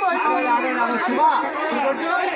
好样的，好样的，是吧？